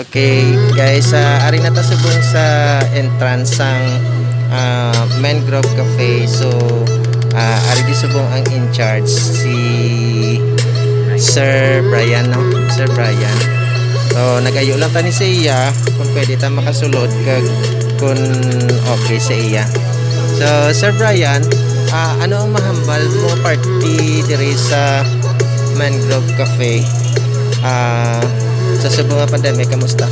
Okay, guys, uh, ari na ta subong sa entrance sang uh, Mangrove Cafe. So, uh, ari di subong ang in charge si Sir Brian, no? Sir Brian. So, nagayo lang ta ni sa iya kung pwede ta makasulod kag kung okay sa iya. So, Sir Brian, uh, ano ang mahambal mo party diri sa Mangrove Cafe? Ah, uh, sa subong nga pandemic kamusta?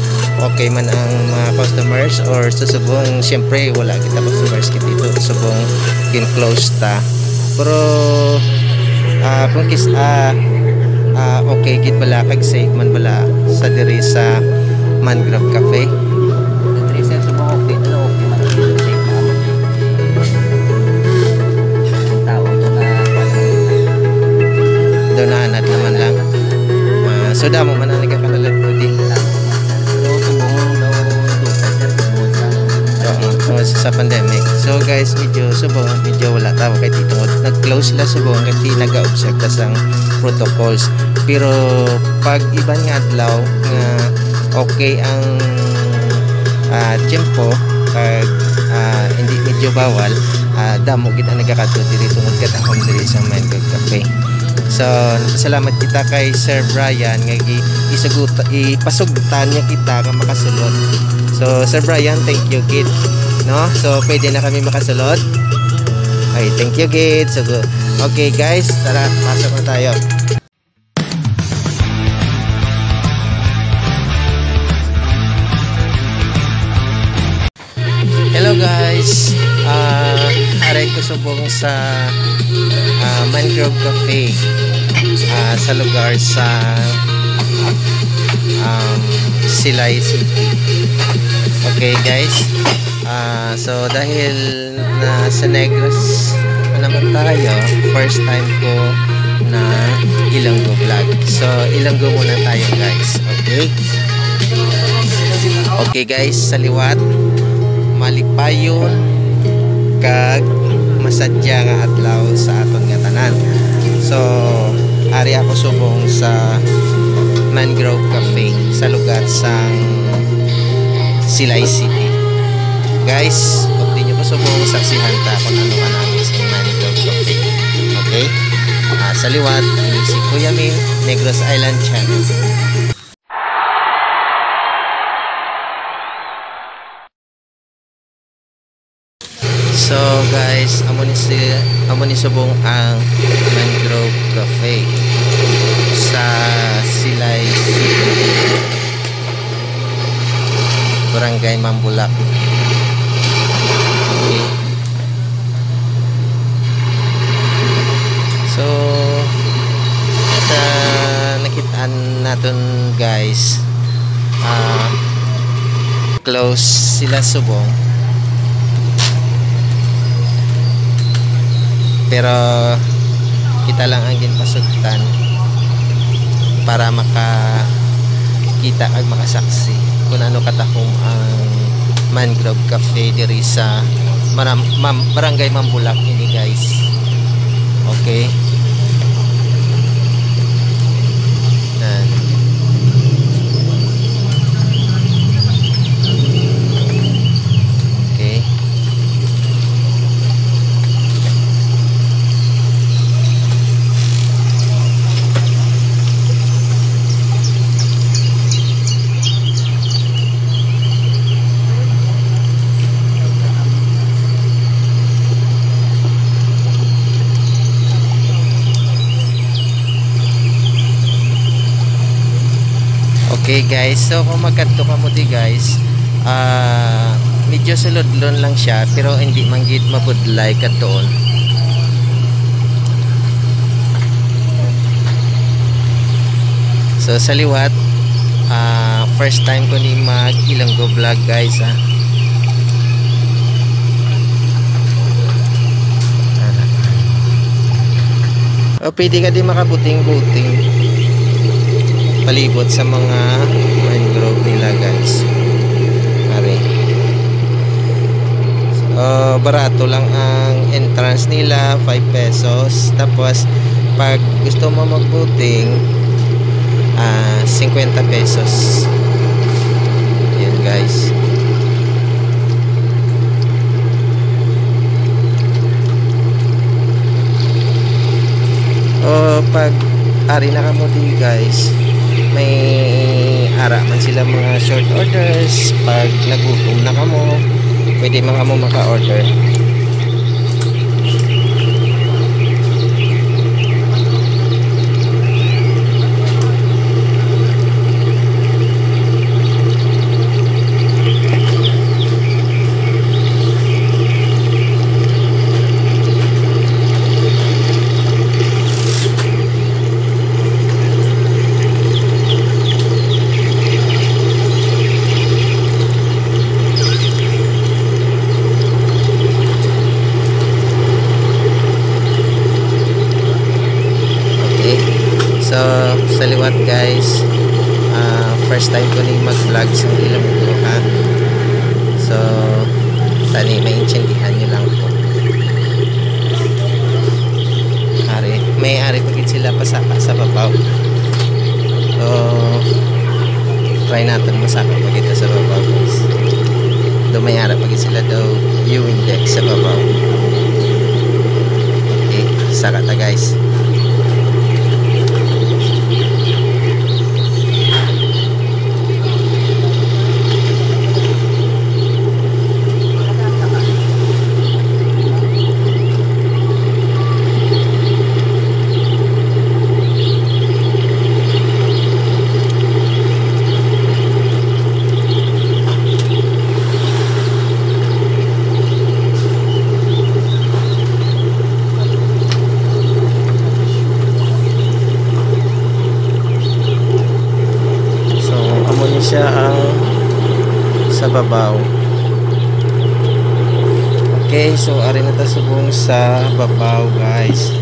Okay man ang mga customers or sa subong syempre wala kita customers kita dito subong kin close ta. Pero uh, kung kis uh, uh, okay gid bala kag safe man bala sa diri sa Mangrove Cafe. Sa anad naman lang. Uh, so damo man ang sa pandemic. So guys, medyo subong, medyo wala tao kay dito. Nag-close sila subong kay di nag-observe ta sang protocols. Pero pag iban nga adlaw nga okay ang uh, tiempo pag uh, hindi medyo bawal uh, damo gid ang nagakadto diri tungod katahom diri sa Mango Cafe. So, salamat kita kay Sir Brian nga isugot ipasugtan niya kita nga makasulod. So, Sir Brian, thank you, kid. No? So, pwede na kami makasulod. Okay, thank you, kid. So, okay, guys, tara, pasok na tayo. Hello guys, uh, aray ko subong sa uh, Mangrove Cafe uh, sa lugar sa um, Silay City. Okay guys, uh, so dahil na sa Negros na naman tayo, first time ko na Ilonggo vlog. So Ilonggo muna tayo guys, okay? Okay guys, sa liwat malipayon kag masadya nga adlaw sa aton nga tanan. So, ari ako subong sa Mangrove Cafe sa lugar sang Silay City. Guys, din nyo pa subong saksihan ta kung ano ka namin sa Mangrove Cafe. Okay? Uh, sa liwat, si Kuya Min, Negros Island Channel. So guys, amo ni si amo ni subong ang Mangrove Cafe sa Silay City. Barangay Mambulak. Okay. So sa nakitaan natin guys, uh, close sila subong. Pero kita lang ang ginpasugtan para makakita ag makasaksi kung ano katahom ang Mangrove Cafe diri sa Maram, Mam, Barangay Mambulak ini guys. Okay Yan. okay Okay guys, so kung magkanto ka mo di guys, ah medyo sulodlon lang siya pero hindi manggid mapudlay kadtoon. So sa liwat, ah first time ko ni mag Ilonggo vlog guys ah. O pwede ka din makabuting-buting palibot sa mga mangrove nila guys. Pare. Uh, barato lang ang entrance nila 5 pesos. Tapos pag gusto mo magbuting ah, uh, 50 pesos. Yun guys. Oh, uh, pag ari na kamuti guys may ara man sila mga short orders. Pag nagutom na kamo pwede mga mo maka-order Okay. So, sa guys, ah, first time ko ni mag-vlog sa Ilonggo ha. So, tani may intindihan nyo lang po. Ari, may ari pagit sila pasaka sa babaw. So, try natin masaka pagit sa babaw guys. Do may ara pagit sila daw viewing deck sa babaw. Okay, saka ta guys. So, amo ni siya ang sa babaw. Okay, so ari na ta subong sa babaw, guys.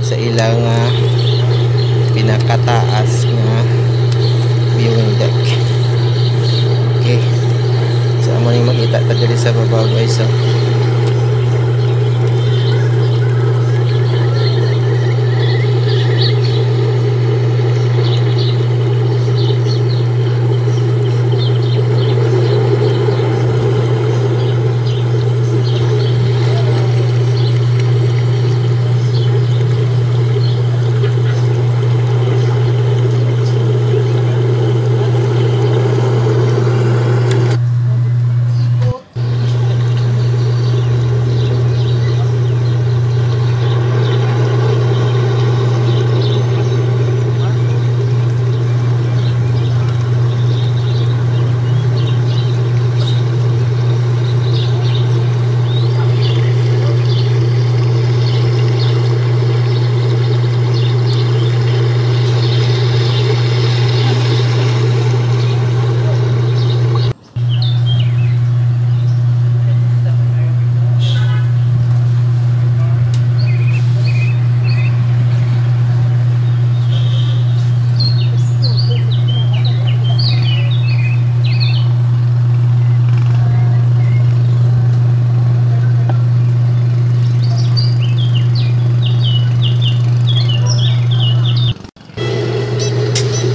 Sa ilang ah, pinakataas nga viewing deck. Okay. So, amo ni makita ta sa babaw, guys. So,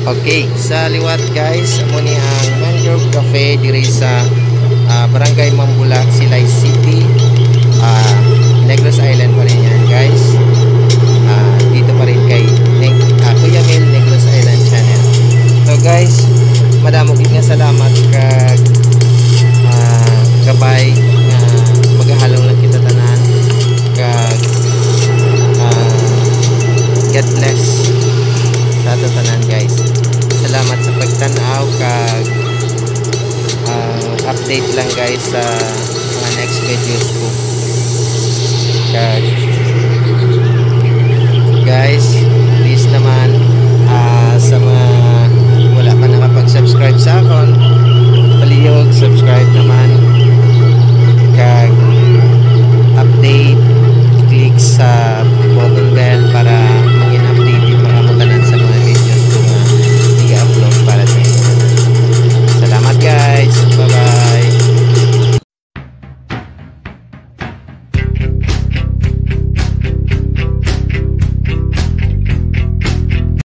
Okay, sa liwat guys, amo ni ang Mangrove Cafe diri sa ah, Barangay Mambulak, Silay City. Ah, Negros Island pa rin yan guys. Ah, dito pa rin kay Neg ah, Kuya Mel Negros Island Channel. So guys, madamo gid nga salamat kag guys sa mga next videos ko. Kaya guys please naman uh, sa mga wala pa nakapag-subscribe sa akon paliyog subscribe naman. Kag update click sa